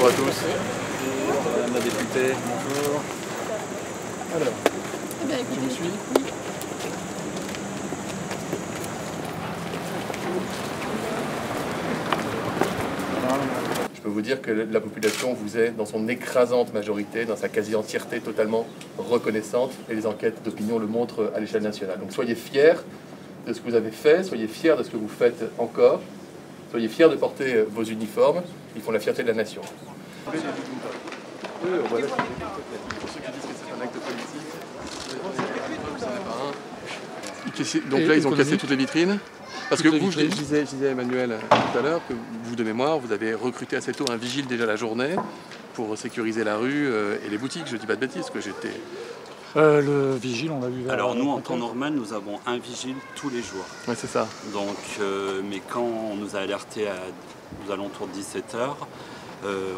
bonjour à tous. Madame la députée, bonjour. Alors, eh je vous suis. Je peux vous dire que la population vous est, dans son écrasante majorité, dans sa quasi-entièreté, totalement reconnaissante, et les enquêtes d'opinion le montrent à l'échelle nationale. Donc soyez fiers de ce que vous avez fait, soyez fiers de ce que vous faites encore, soyez fiers de porter vos uniformes, ils font la fierté de la nation. Oui, voilà. Pour ceux qui disent que c'est un acte politique, Donc là, ils ont cassé toutes les vitrines. Parce que vous, je, disais, je disais à Emmanuel tout à l'heure que vous de mémoire, vous avez recruté assez tôt un vigile déjà la journée pour sécuriser la rue euh, et les boutiques. Je dis pas de bêtises, que j'étais. Euh, le vigile, on l'a vu vers Alors nous, en temps normal, nous avons un vigile tous les jours. Ouais, c'est ça. Donc, euh, mais quand on nous a alertés à, aux alentours de 17h,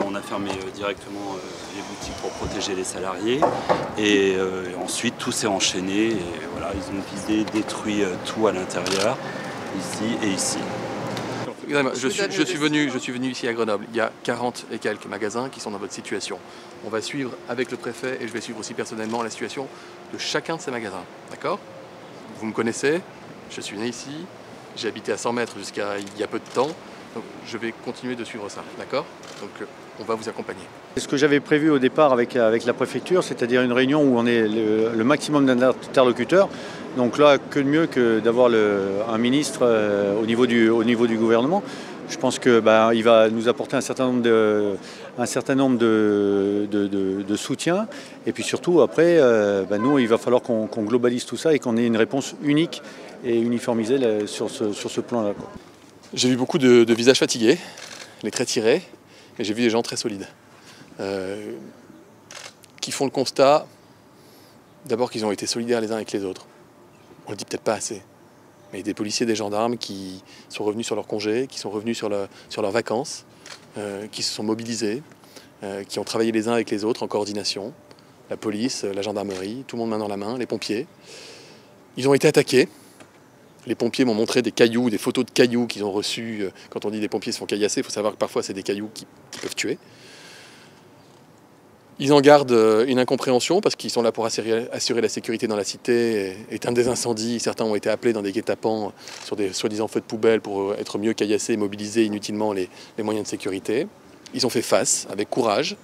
on a fermé euh, directement euh, les boutiques pour protéger les salariés. Et euh, ensuite, tout s'est enchaîné. Et voilà, ils ont visé, détruit euh, tout à l'intérieur, ici et ici. Excusez-moi, Je suis, je, suis venu, je suis venu ici à Grenoble. Il y a 40 et quelques magasins qui sont dans votre situation. On va suivre avec le préfet et je vais suivre aussi personnellement la situation de chacun de ces magasins. D'accord? Vous me connaissez, je suis né ici, j'ai habité à 100 mètres jusqu'à il y a peu de temps. Donc je vais continuer de suivre ça. D'accord? Donc on va vous accompagner. Ce que j'avais prévu au départ avec, avec la préfecture, c'est-à-dire une réunion où on est le, le maximum d'interlocuteurs. Donc là, que de mieux que d'avoir un ministre euh, au, niveau du, au niveau du gouvernement. Je pense qu'il va nous apporter un certain nombre de, un certain nombre de, de, de- de soutien. Et puis surtout, après, euh, bah, nous, il va falloir qu'on globalise tout ça et qu'on ait une réponse unique et uniformisée là, sur ce, sur ce plan-là. J'ai vu beaucoup de, de visages fatigués, les traits tirés, j'ai vu des gens très solides. euh, qui font le constat, d'abord qu'ils ont été solidaires les uns avec les autres. On le dit peut-être pas assez. Mais des policiers, des gendarmes qui sont revenus sur leur congé, qui sont revenus sur leurs vacances, euh, qui se sont mobilisés, euh, qui ont travaillé les uns avec les autres en coordination. La police, la gendarmerie, tout le monde main dans la main, les pompiers. Ils ont été attaqués, les pompiers m'ont montré des cailloux, des photos de cailloux qu'ils ont reçus. Euh, Quand on dit des pompiers se font caillasser, il faut savoir que parfois c'est des cailloux qui, peuvent tuer. Ils en gardent euh, une incompréhension parce qu'ils sont là pour assurer, la sécurité dans la cité, éteindre des incendies. Certains ont été appelés dans des guet-apens sur des soi-disant feux de poubelle pour euh, être mieux caillassés et mobiliser inutilement les, les moyens de sécurité. Ils ont fait face avec courage,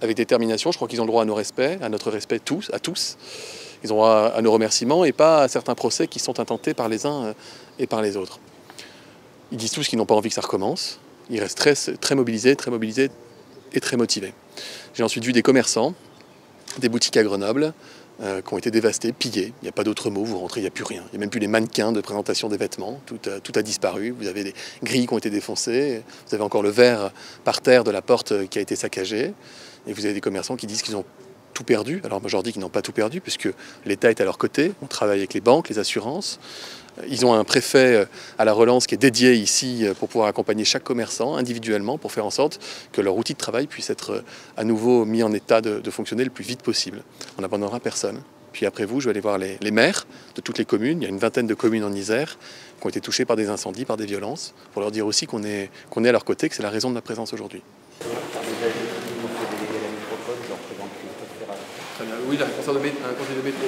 avec détermination. Je crois qu'ils ont le droit à nos respects, à notre respect tous, à tous. Ils ont droit à nos remerciements et pas à certains procès qui sont intentés par les uns euh, et par les autres. Ils disent tous qu'ils n'ont pas envie que ça recommence. Ils restent très, mobilisés, très mobilisés et très motivés. J'ai ensuite vu des commerçants, des boutiques à Grenoble, euh, qui ont été dévastées, pillées. Il n'y a pas d'autre mot, vous rentrez, il n'y a plus rien. Il n'y a même plus les mannequins de présentation des vêtements. Tout a, tout a disparu. Vous avez des grilles qui ont été défoncées. Vous avez encore le verre par terre de la porte euh, qui a été saccagé. Et vous avez des commerçants qui disent qu'ils ont perdu. Alors moi je leur dis qu'ils n'ont pas tout perdu puisque l'État est à leur côté. On travaille avec les banques, les assurances. Euh, Ils ont un préfet euh, à la relance qui est dédié ici euh, pour pouvoir accompagner chaque commerçant individuellement pour faire en sorte que leur outil de travail puisse être à nouveau mis en état de, fonctionner le plus vite possible. On n'abandonnera personne. Puis après vous, je vais aller voir les, maires de toutes les communes. Il y a une vingtaine de communes en Isère qui ont été touchées par des incendies, par des violences, pour leur dire aussi qu'on est, qu'on est à leur côté, que c'est la raison de ma présence aujourd'hui. Oui, il a un de, un concert de métro.